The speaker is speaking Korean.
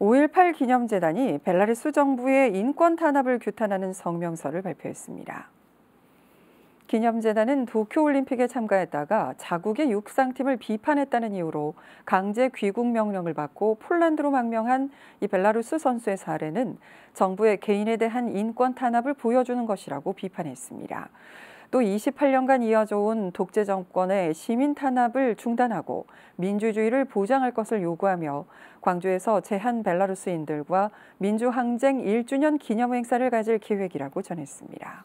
5.18 기념재단이 벨라루스 정부의 인권 탄압을 규탄하는 성명서를 발표했습니다. 기념재단은 도쿄올림픽에 참가했다가 자국의 육상팀을 비판했다는 이유로 강제 귀국 명령을 받고 폴란드로 망명한 이 벨라루스 선수의 사례는 정부의 개인에 대한 인권 탄압을 보여주는 것이라고 비판했습니다. 또 28년간 이어져 온 독재 정권의 시민 탄압을 중단하고 민주주의를 보장할 것을 요구하며 광주에서 제한 벨라루스인들과 민주항쟁 1주년 기념 행사를 가질 계획이라고 전했습니다.